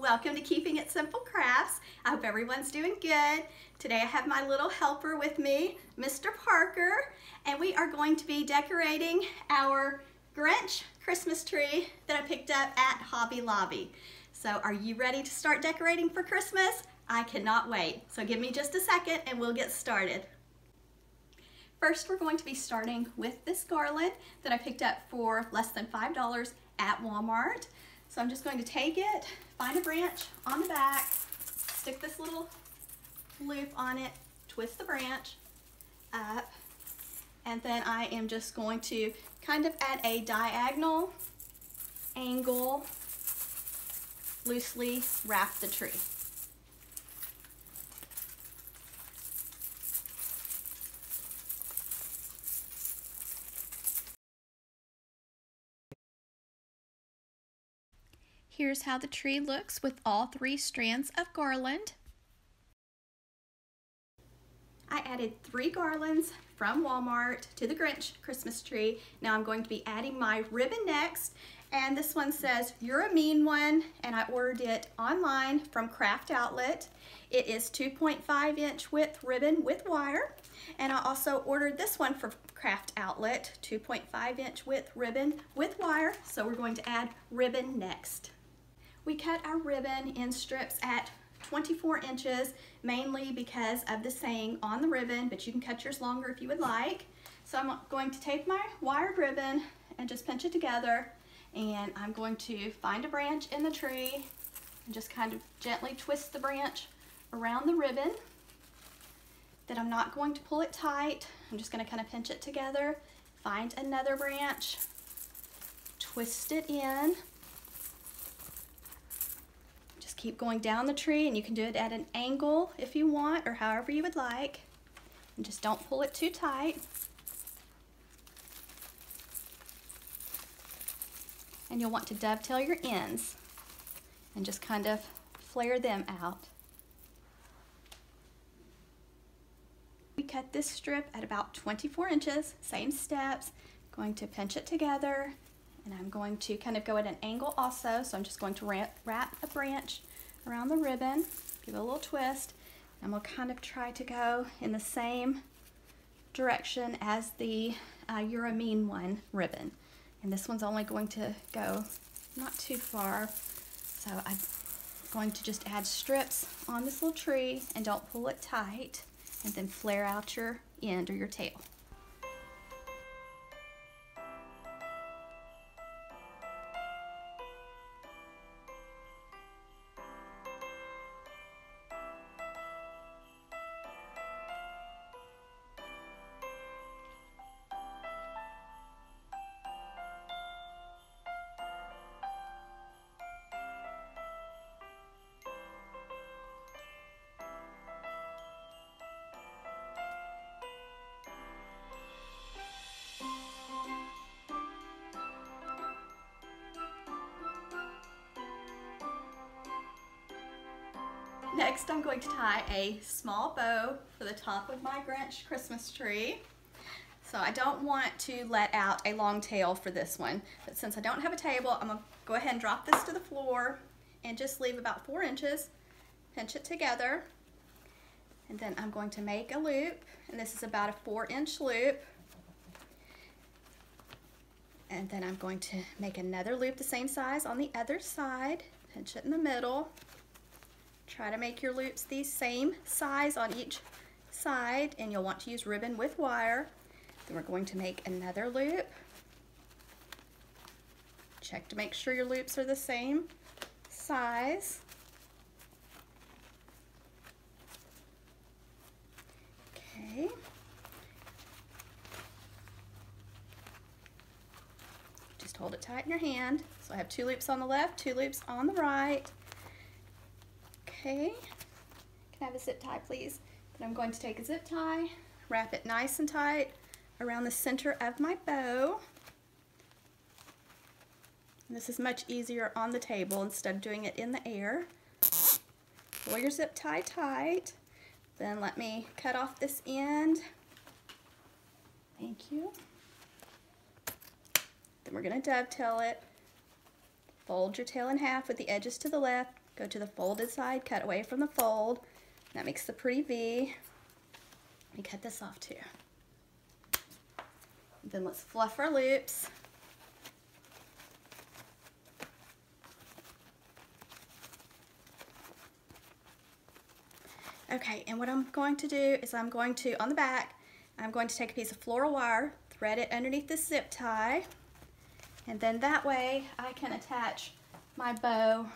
Welcome to Keeping It Simple Crafts. I hope everyone's doing good. Today I have my little helper with me, Mr. Parker, and we are going to be decorating our Grinch Christmas tree that I picked up at Hobby Lobby. So are you ready to start decorating for Christmas? I cannot wait. So give me just a second and we'll get started. First, we're going to be starting with this garland that I picked up for less than $5 at Walmart. So I'm just going to take it, find a branch on the back, stick this little loop on it, twist the branch up, and then I am just going to kind of at a diagonal angle loosely wrap the tree. Here's how the tree looks with all three strands of garland. I added three garlands from Walmart to the Grinch Christmas tree. Now I'm going to be adding my ribbon next. And this one says, you're a mean one. And I ordered it online from Craft Outlet. It is 2.5 inch width ribbon with wire. And I also ordered this one from Craft Outlet, 2.5 inch width ribbon with wire. So we're going to add ribbon next. We cut our ribbon in strips at 24 inches, mainly because of the saying on the ribbon, but you can cut yours longer if you would like. So I'm going to take my wired ribbon and just pinch it together, and I'm going to find a branch in the tree and just kind of gently twist the branch around the ribbon. Then I'm not going to pull it tight. I'm just going to kind of pinch it together, find another branch, twist it in, keep going down the tree and you can do it at an angle if you want or however you would like. And just don't pull it too tight. And you'll want to dovetail your ends and just kind of flare them out. We cut this strip at about 24 inches, same steps, going to pinch it together and I'm going to kind of go at an angle also, so I'm just going to wrap, wrap a branch around the ribbon, give it a little twist, and we'll kind of try to go in the same direction as the uh, One ribbon. And this one's only going to go not too far, so I'm going to just add strips on this little tree and don't pull it tight, and then flare out your end or your tail. Next, I'm going to tie a small bow for the top of my Grinch Christmas tree. So I don't want to let out a long tail for this one, but since I don't have a table, I'm gonna go ahead and drop this to the floor and just leave about four inches, pinch it together, and then I'm going to make a loop, and this is about a four inch loop. And then I'm going to make another loop the same size on the other side, pinch it in the middle, Try to make your loops the same size on each side and you'll want to use ribbon with wire. Then we're going to make another loop. Check to make sure your loops are the same size. Okay. Just hold it tight in your hand. So I have two loops on the left, two loops on the right. Okay, can I have a zip tie please? Then I'm going to take a zip tie, wrap it nice and tight around the center of my bow. And this is much easier on the table instead of doing it in the air. Pull your zip tie tight. Then let me cut off this end. Thank you. Then we're going to dovetail it. Fold your tail in half with the edges to the left, go to the folded side, cut away from the fold. That makes the pretty V. Let me cut this off too. Then let's fluff our loops. Okay, and what I'm going to do is I'm going to, on the back, I'm going to take a piece of floral wire, thread it underneath the zip tie, and then that way I can attach my bow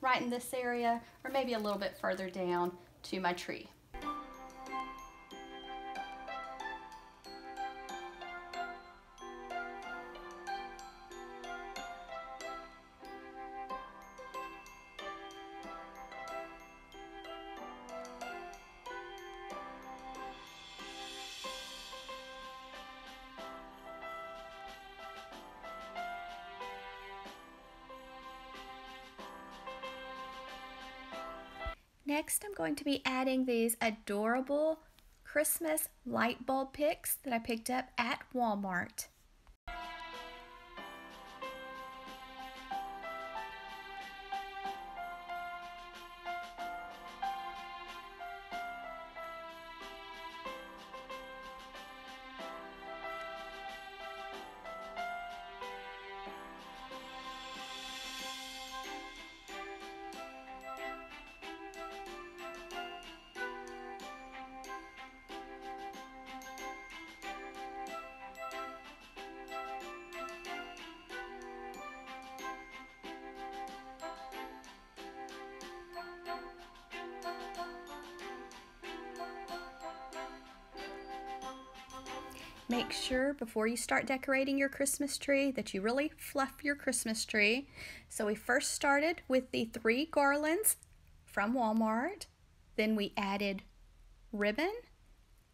right in this area or maybe a little bit further down to my tree. Next, I'm going to be adding these adorable Christmas light bulb picks that I picked up at Walmart. Make sure before you start decorating your Christmas tree that you really fluff your Christmas tree. So we first started with the three garlands from Walmart. Then we added ribbon,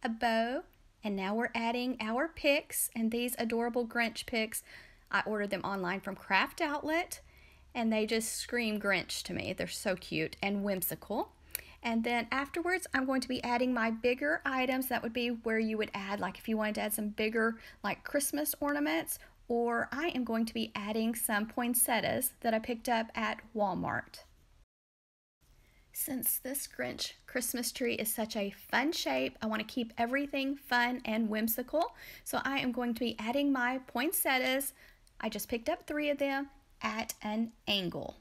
a bow, and now we're adding our picks and these adorable Grinch picks. I ordered them online from Craft Outlet and they just scream Grinch to me. They're so cute and whimsical. And then afterwards, I'm going to be adding my bigger items. That would be where you would add, like if you wanted to add some bigger, like Christmas ornaments, or I am going to be adding some poinsettias that I picked up at Walmart. Since this Grinch Christmas tree is such a fun shape, I want to keep everything fun and whimsical. So I am going to be adding my poinsettias. I just picked up three of them at an angle.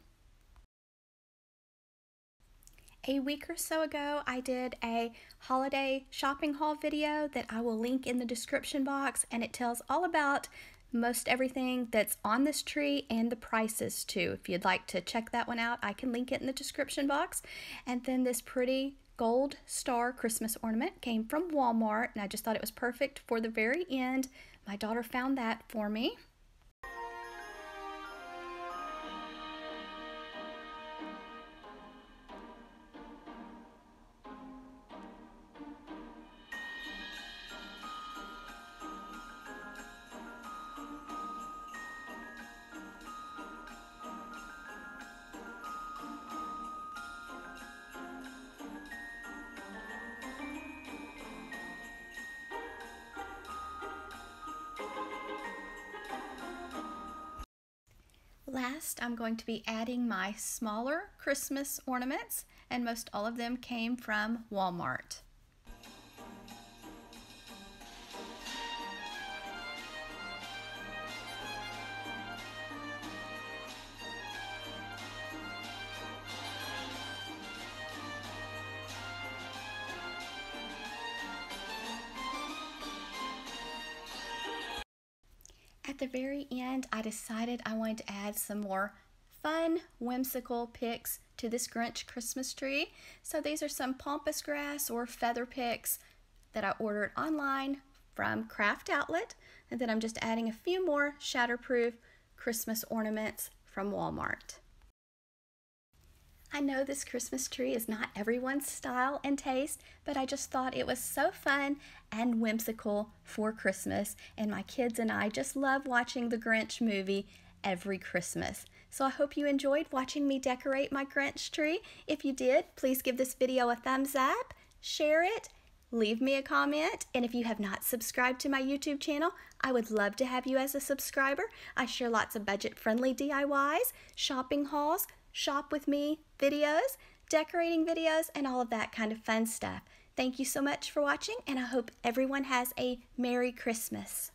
A week or so ago, I did a holiday shopping haul video that I will link in the description box, and it tells all about most everything that's on this tree and the prices too. If you'd like to check that one out, I can link it in the description box. And then this pretty gold star Christmas ornament came from Walmart, and I just thought it was perfect for the very end. My daughter found that for me. Last, I'm going to be adding my smaller Christmas ornaments, and most all of them came from Walmart. At the very end, I decided I wanted to add some more fun, whimsical picks to this Grinch Christmas tree. So these are some pampas grass or feather picks that I ordered online from Craft Outlet. And then I'm just adding a few more shatterproof Christmas ornaments from Walmart. I know this Christmas tree is not everyone's style and taste, but I just thought it was so fun and whimsical for Christmas, and my kids and I just love watching the Grinch movie every Christmas. So I hope you enjoyed watching me decorate my Grinch tree. If you did, please give this video a thumbs up, share it, leave me a comment. And if you have not subscribed to my YouTube channel, I would love to have you as a subscriber. I share lots of budget friendly DIYs, shopping hauls, shop with me videos, decorating videos, and all of that kind of fun stuff. Thank you so much for watching, and I hope everyone has a Merry Christmas.